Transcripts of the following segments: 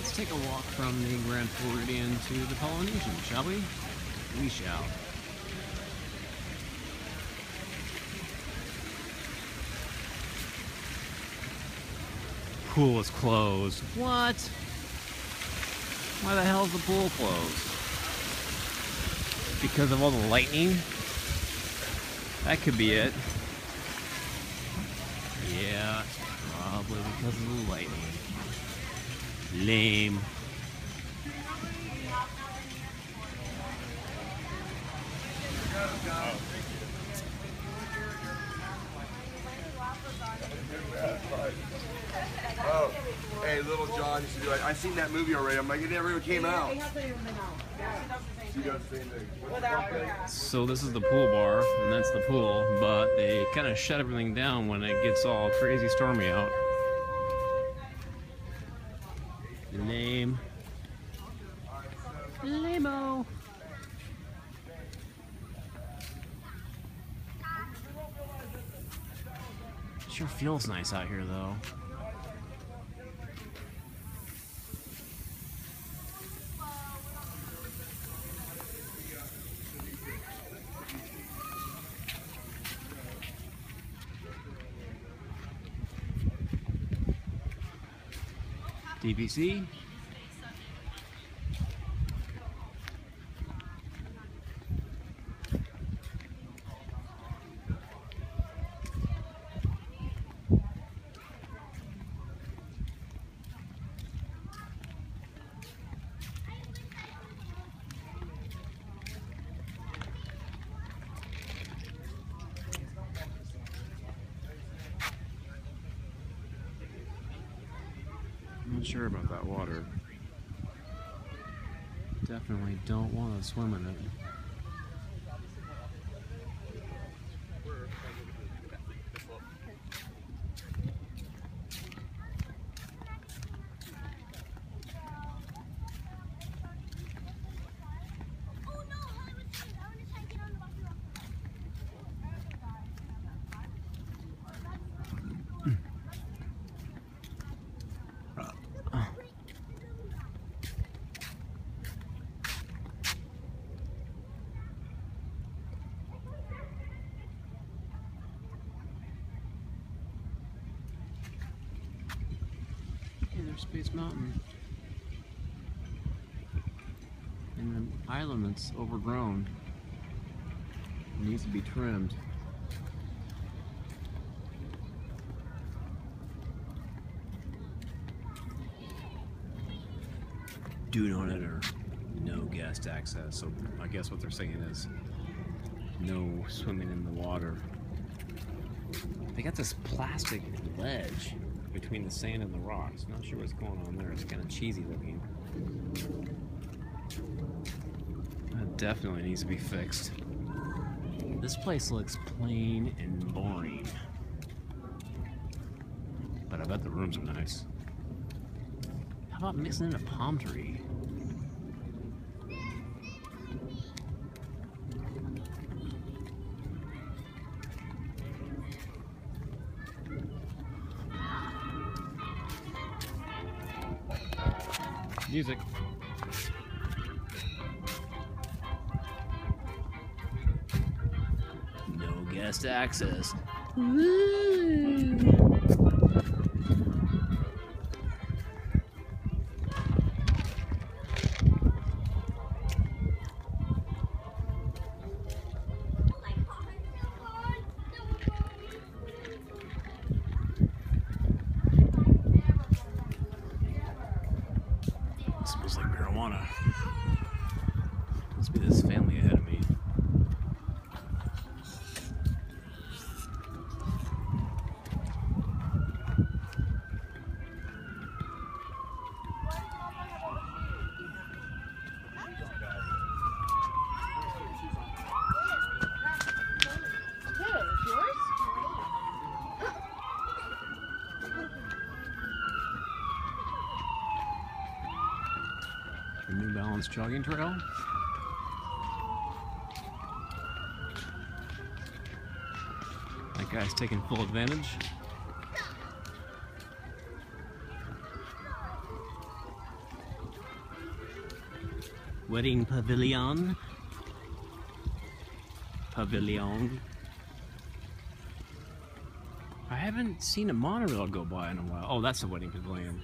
Let's take a walk from the Grand Floridian to the Polynesian, shall we? We shall. Pool is closed. What? Why the hell is the pool closed? Because of all the lightning? That could be it. Yeah, probably because of the lightning. Lame. Oh, hey, Little John used to do it. I've seen that movie already. I'm like, it never even came out. She does the same thing. So this is the pool bar, and that's the pool, but they kind of shut everything down when it gets all crazy stormy out. Lame. Lame-o. Sure feels nice out here, though. DVC. Not sure about that water. Definitely don't want to swim in it. Hey, there's Space Mountain. And the island that's overgrown. It needs to be trimmed. Do not enter. No guest access. So I guess what they're saying is no swimming in the water. They got this plastic ledge between the sand and the rocks. Not sure what's going on there. It's kind of cheesy looking. That definitely needs to be fixed. This place looks plain and boring. But I bet the rooms are nice. How about mixing in a palm tree? Music. No guest access. smells jogging trail. That guy's taking full advantage. Wedding pavilion. Pavilion. I haven't seen a monorail go by in a while. Oh, that's the wedding pavilion.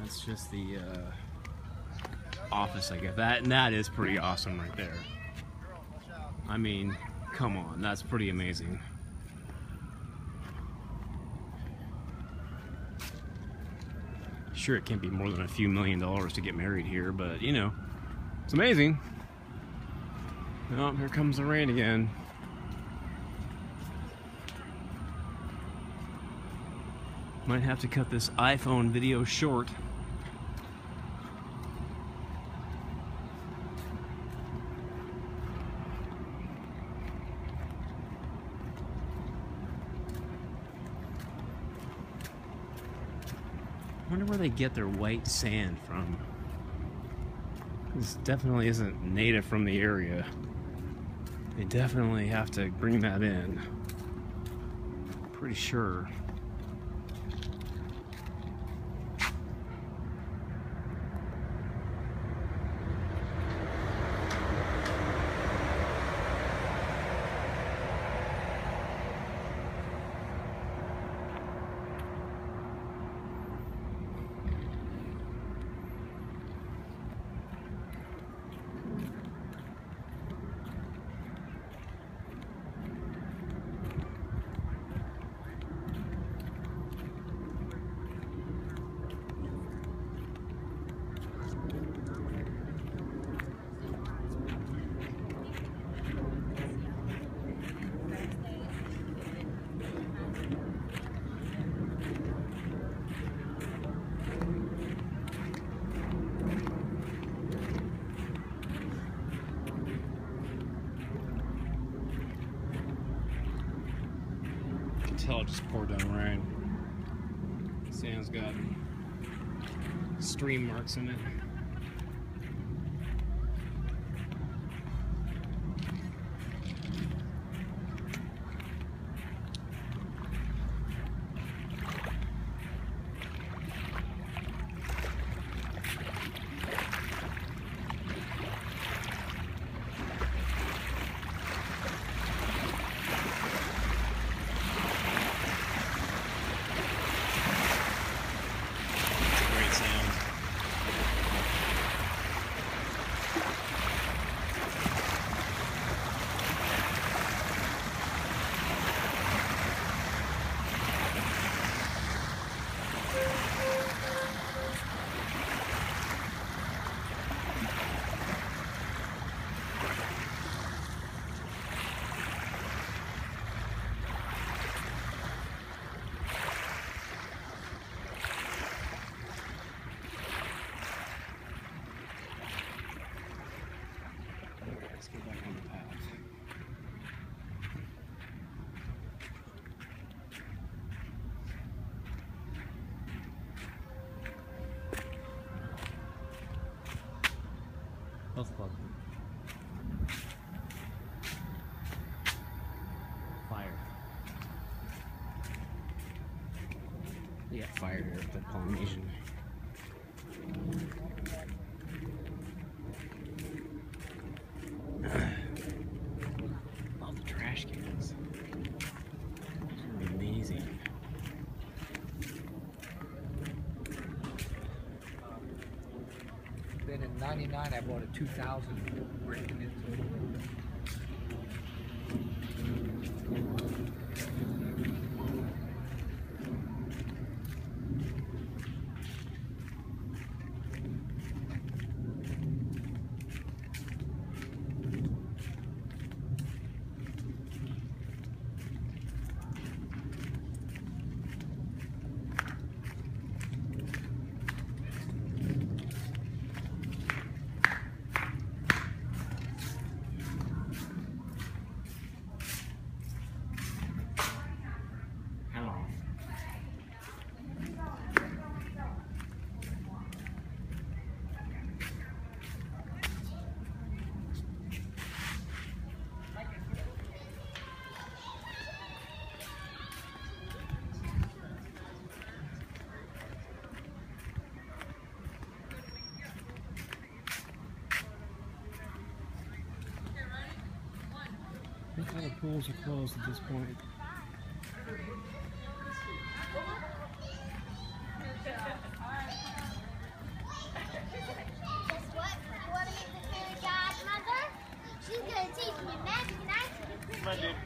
That's just the uh, office, I guess. That and that is pretty awesome right there. I mean, come on, that's pretty amazing. Sure, it can't be more than a few million dollars to get married here, but you know, it's amazing. Oh, here comes the rain again. Might have to cut this iPhone video short. Wonder where they get their white sand from. This definitely isn't native from the area. They definitely have to bring that in. Pretty sure. tell it just poured down rain. Sand's got stream marks in it. Great sound. Let's get back on the path. Health club. Fire. They got fire here the Polynesian. All the trash cans. Amazing. Then in '99, I bought a 2000 breaking into the pools are closed at this point. Guess what? You want to meet the fairy godmother? She's going to teach me magic and I can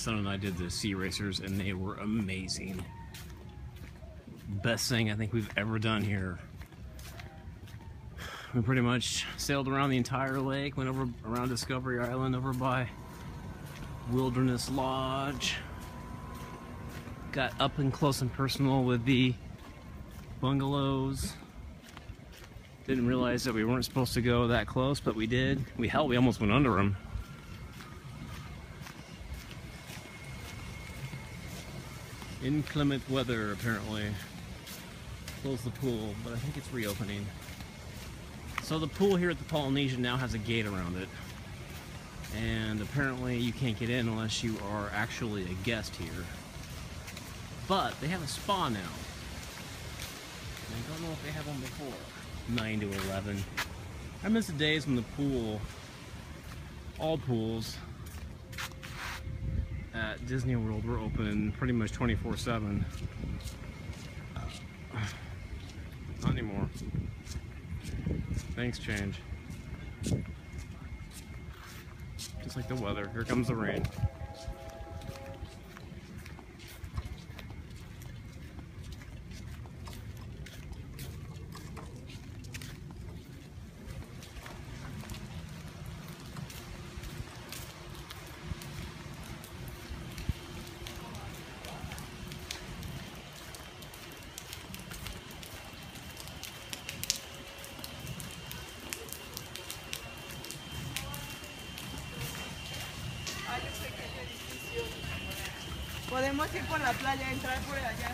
son and I did the Sea Raycers and they were amazing. Best thing I think we've ever done here. We pretty much sailed around the entire lake, went over around Discovery Island, over by Wilderness Lodge. Got up and close and personal with the bungalows. Didn't realize that we weren't supposed to go that close, but we did. We hell, we almost went under them. Inclement weather, apparently. Closed the pool, but I think it's reopening. So the pool here at the Polynesian now has a gate around it. And apparently you can't get in unless you are actually a guest here. But they have a spa now. And I don't know if they have one before. 9 to 11. I miss the days when the pool, all pools, Disney World were open pretty much 24 7. Not anymore. Things change. Just like the weather. Here comes the rain. Podemos ir por la playa, entrar por allá.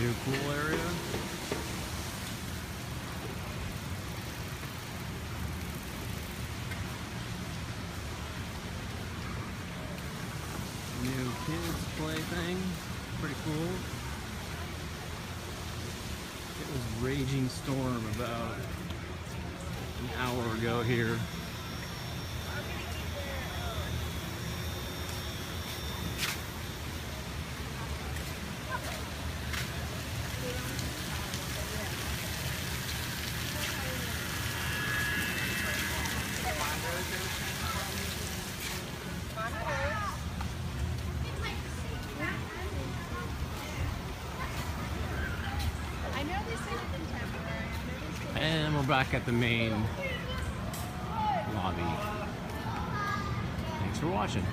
New pool area. New kids play thing. Pretty cool. It was raging storm about an hour ago here. And we're back at the main lobby. Thanks for watching.